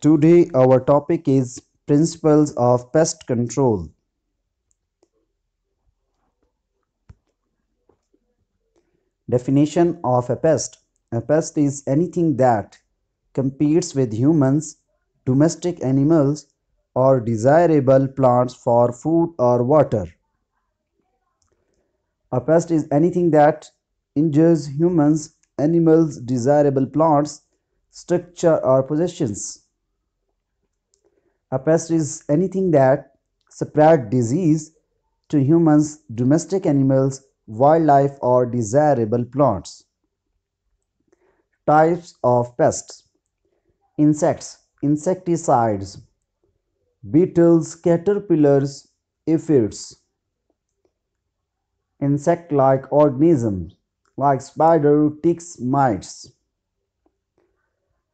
Today our topic is principles of pest control. Definition of a pest. A pest is anything that competes with humans, domestic animals, or desirable plants for food or water. A pest is anything that injures humans, animals, desirable plants, structure, or possessions. A pest is anything that spread disease to humans, domestic animals, wildlife, or desirable plants. Types of pests Insects, insecticides, beetles, caterpillars, aphids. Insect like organisms like spider, ticks, mites.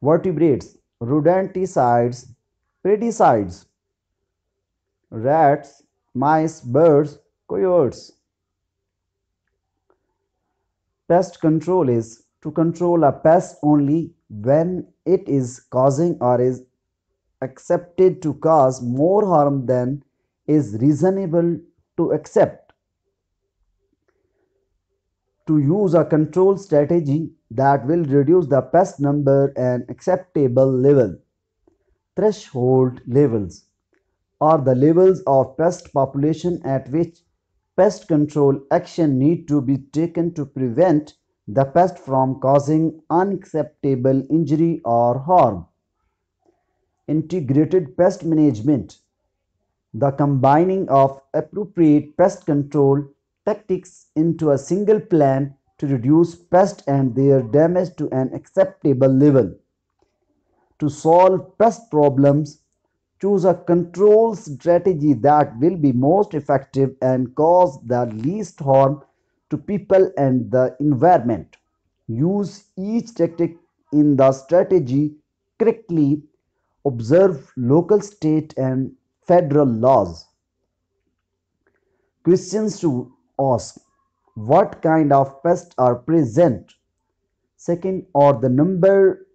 Vertebrates, rodenticides, pesticides, rats, mice, birds, coyotes. Pest control is to control a pest only when it is causing or is accepted to cause more harm than is reasonable to accept. To use a control strategy that will reduce the pest number an acceptable level. Threshold levels are the levels of pest population at which pest control action need to be taken to prevent the pest from causing unacceptable injury or harm. Integrated pest management the combining of appropriate pest control tactics into a single plan to reduce pests and their damage to an acceptable level. To solve pest problems, choose a control strategy that will be most effective and cause the least harm to people and the environment. Use each tactic in the strategy correctly. Observe local, state, and federal laws. Questions to ask What kind of pests are present? Second, are the numbers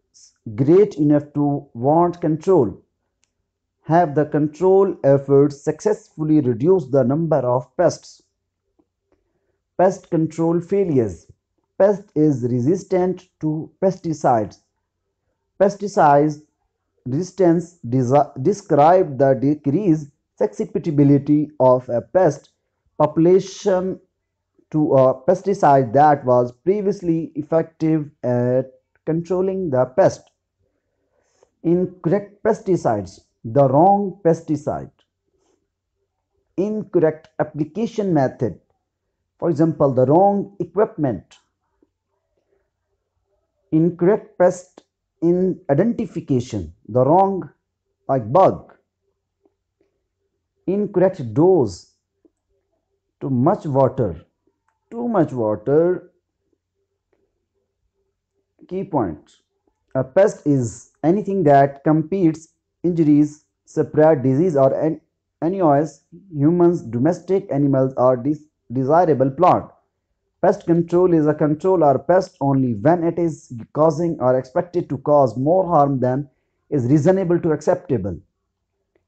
great enough to warrant control? Have the control efforts successfully reduced the number of pests? Pest control failures. Pest is resistant to pesticides. Pesticide resistance describe the decreased susceptibility of a pest population to a pesticide that was previously effective at controlling the pest. Incorrect pesticides. The wrong pesticide. Incorrect application method for example the wrong equipment incorrect pest in identification the wrong like bug incorrect dose too much water too much water key points a pest is anything that competes injuries spread disease or annoys humans domestic animals or desirable plant. Pest control is a control or pest only when it is causing or expected to cause more harm than is reasonable to acceptable.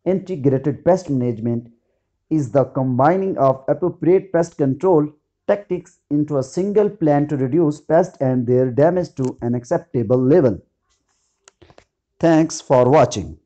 Integrated pest management is the combining of appropriate pest control tactics into a single plan to reduce pests and their damage to an acceptable level. Thanks for watching.